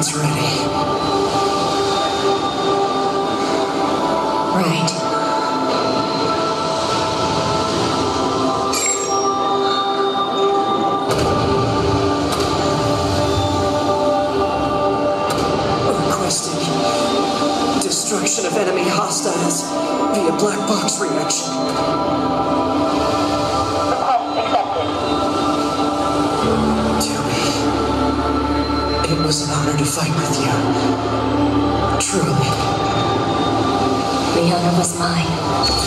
It's ready. Right. destruction of enemy hostiles via black box reaction. Was an honor to fight with you. Truly. The honor was mine.